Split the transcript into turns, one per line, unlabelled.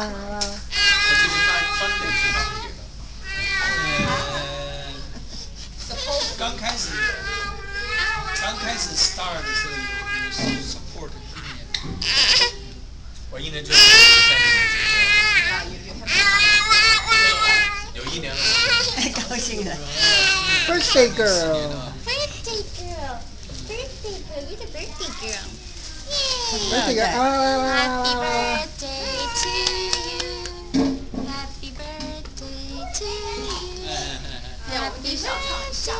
啊，
刚开始，刚开始 start 的时候有有 support 一年，我一年就三年有一年了。
太高兴了。
birthday
girl，Birthday girl. Birthday girl. You're the birthday girl.
birthday girl，啊
小唱
小。